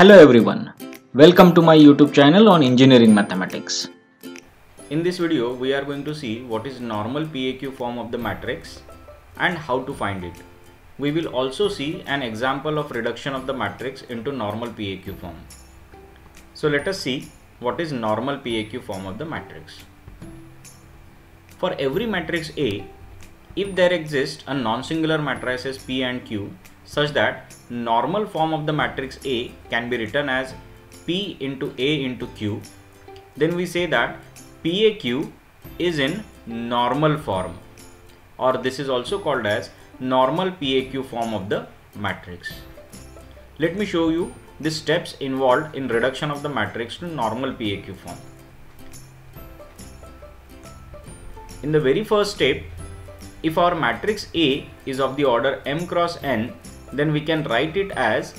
Hello everyone, welcome to my YouTube channel on engineering mathematics. In this video, we are going to see what is normal PAQ form of the matrix and how to find it. We will also see an example of reduction of the matrix into normal PAQ form. So let us see what is normal PAQ form of the matrix. For every matrix A, if there exists a non-singular matrices P and Q such that normal form of the matrix A can be written as P into A into Q, then we say that PAQ is in normal form or this is also called as normal PAQ form of the matrix. Let me show you the steps involved in reduction of the matrix to normal PAQ form. In the very first step, if our matrix A is of the order m cross n, then we can write it as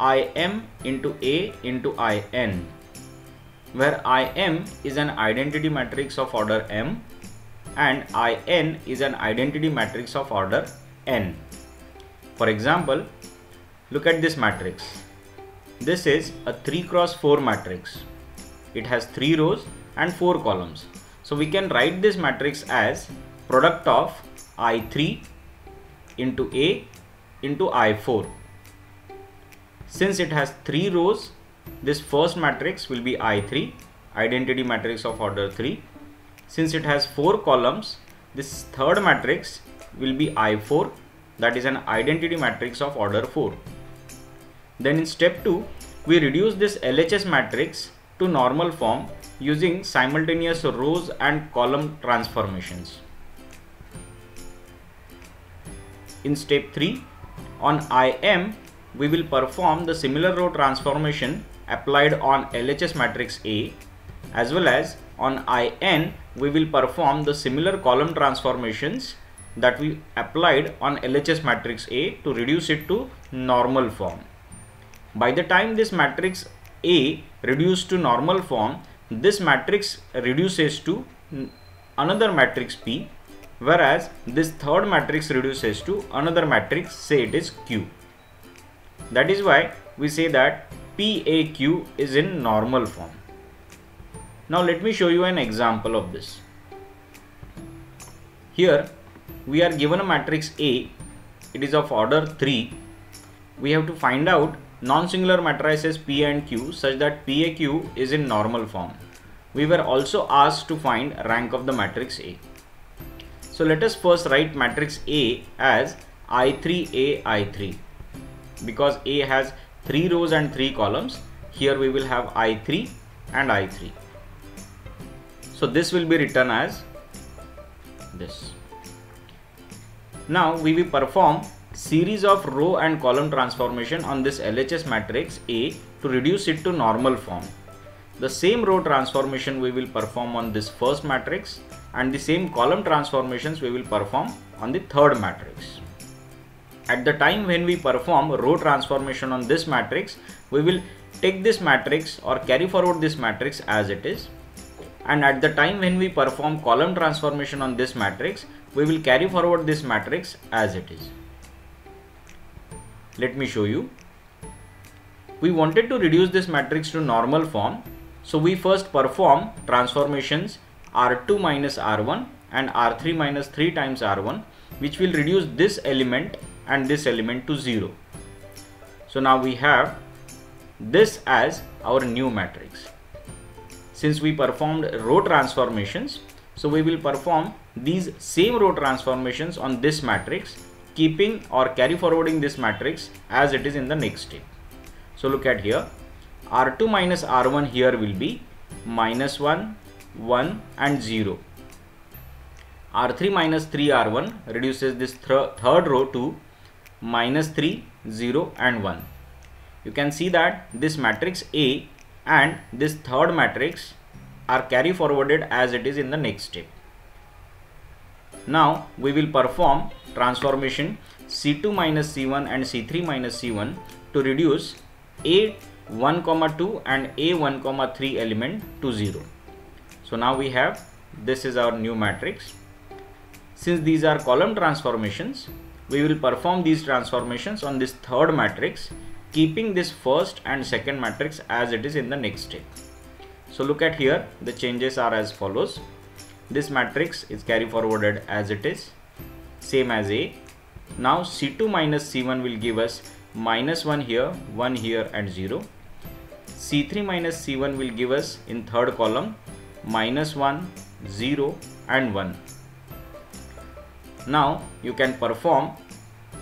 Im into A into In, where Im is an identity matrix of order m and In is an identity matrix of order n. For example, look at this matrix. This is a 3 cross 4 matrix. It has 3 rows and 4 columns. So we can write this matrix as product of I3 into A into I4. Since it has 3 rows, this first matrix will be I3, identity matrix of order 3. Since it has 4 columns, this third matrix will be I4, that is an identity matrix of order 4. Then in step 2, we reduce this LHS matrix to normal form using simultaneous rows and column transformations. In step 3, on IM, we will perform the similar row transformation applied on LHS matrix A as well as on IN, we will perform the similar column transformations that we applied on LHS matrix A to reduce it to normal form. By the time this matrix A reduced to normal form, this matrix reduces to another matrix P whereas this third matrix reduces to another matrix say it is Q. That is why we say that PAQ is in normal form. Now let me show you an example of this. Here we are given a matrix A, it is of order 3. We have to find out non-singular matrices P and Q such that PAQ is in normal form. We were also asked to find rank of the matrix A. So let us first write matrix A as I3A I3 because A has 3 rows and 3 columns. Here we will have I3 and I3. So this will be written as this. Now we will perform series of row and column transformation on this LHS matrix A to reduce it to normal form. The same row transformation we will perform on this first matrix and the same column transformations we will perform on the third matrix. At the time when we perform row transformation on this matrix, we will take this matrix or carry forward this matrix as it is. And at the time when we perform column transformation on this matrix, we will carry forward this matrix as it is. Let me show you. We wanted to reduce this matrix to normal form. So we first perform transformations R2 minus R1 and R3 minus 3 times R1 which will reduce this element and this element to 0. So now we have this as our new matrix. Since we performed row transformations, so we will perform these same row transformations on this matrix keeping or carry forwarding this matrix as it is in the next step. So look at here R2 minus R1 here will be minus 1, 1 and 0. R3 minus 3 R1 reduces this th third row to minus 3, 0 and 1. You can see that this matrix A and this third matrix are carry forwarded as it is in the next step. Now we will perform transformation C2 minus C1 and C3 minus C1 to reduce A1 comma 2 and A1 comma 3 element to 0. So now we have this is our new matrix. Since these are column transformations, we will perform these transformations on this third matrix keeping this first and second matrix as it is in the next step. So look at here the changes are as follows. This matrix is carry forwarded as it is same as A. Now C2 minus C1 will give us minus 1 here, 1 here and 0. C3 minus C1 will give us in third column minus 1, 0 and 1. Now you can perform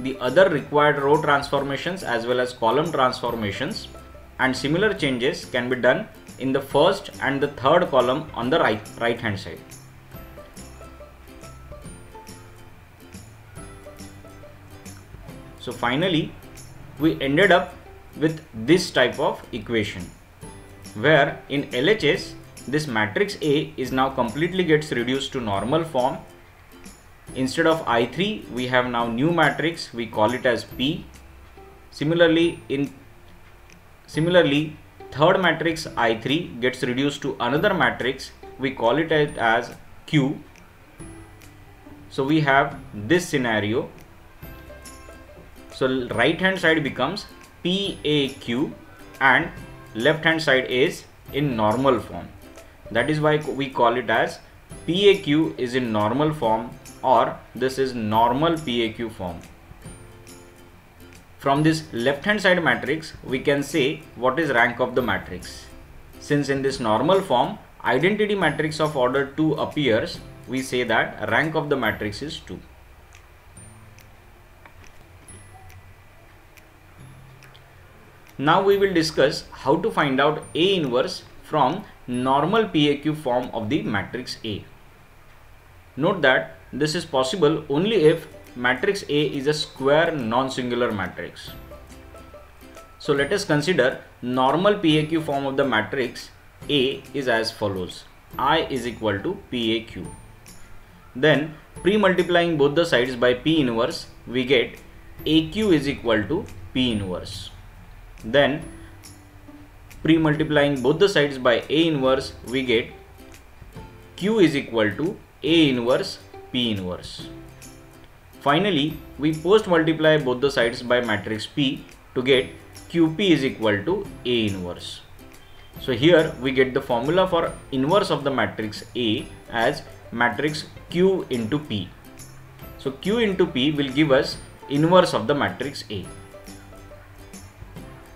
the other required row transformations as well as column transformations and similar changes can be done in the first and the third column on the right, right hand side. So finally we ended up with this type of equation where in LHS this matrix A is now completely gets reduced to normal form. Instead of I3 we have now new matrix. We call it as P. Similarly in similarly third matrix I3 gets reduced to another matrix. We call it as Q. So we have this scenario. So right hand side becomes PAQ and left hand side is in normal form that is why we call it as PAQ is in normal form or this is normal PAQ form. From this left hand side matrix we can say what is rank of the matrix. Since in this normal form identity matrix of order 2 appears we say that rank of the matrix is 2. Now we will discuss how to find out A inverse from normal PAQ form of the matrix A. Note that this is possible only if matrix A is a square non-singular matrix. So let us consider normal PAQ form of the matrix A is as follows. I is equal to PAQ. Then pre-multiplying both the sides by P inverse we get AQ is equal to P inverse. Then pre-multiplying both the sides by A inverse we get Q is equal to A inverse P inverse. Finally, we post multiply both the sides by matrix P to get QP is equal to A inverse. So here we get the formula for inverse of the matrix A as matrix Q into P. So Q into P will give us inverse of the matrix A.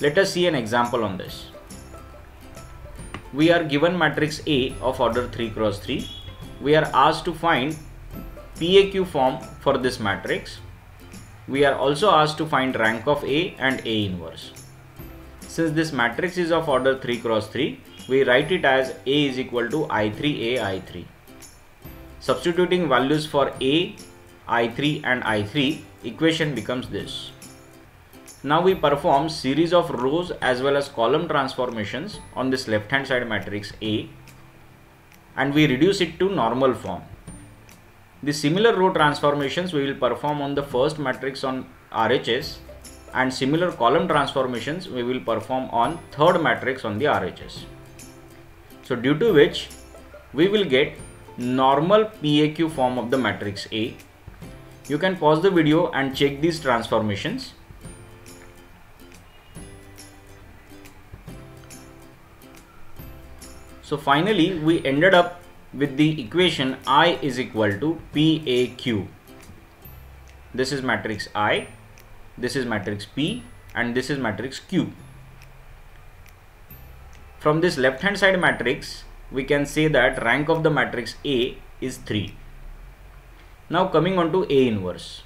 Let us see an example on this we are given matrix A of order 3 cross 3. We are asked to find PAQ form for this matrix. We are also asked to find rank of A and A inverse. Since this matrix is of order 3 cross 3, we write it as A is equal to I3A I3. Substituting values for A, I3 and I3, equation becomes this. Now we perform series of rows as well as column transformations on this left hand side matrix A and we reduce it to normal form. The similar row transformations we will perform on the first matrix on RHS and similar column transformations we will perform on third matrix on the RHS. So due to which we will get normal PAQ form of the matrix A. You can pause the video and check these transformations. So finally we ended up with the equation I is equal to PAQ. This is matrix I, this is matrix P and this is matrix Q. From this left hand side matrix we can say that rank of the matrix A is 3. Now coming on to A inverse.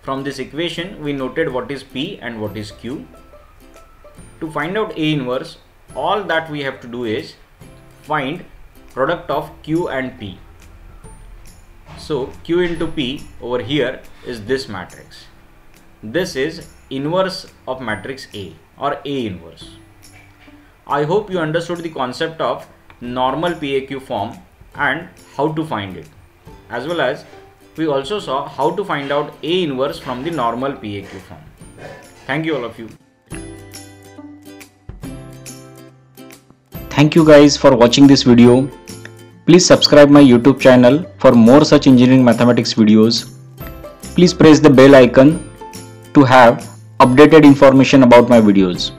From this equation we noted what is P and what is Q. To find out A inverse all that we have to do is find product of Q and P. So Q into P over here is this matrix. This is inverse of matrix A or A inverse. I hope you understood the concept of normal PAQ form and how to find it. As well as we also saw how to find out A inverse from the normal PAQ form. Thank you all of you. Thank you guys for watching this video. Please subscribe my YouTube channel for more such engineering mathematics videos. Please press the bell icon to have updated information about my videos.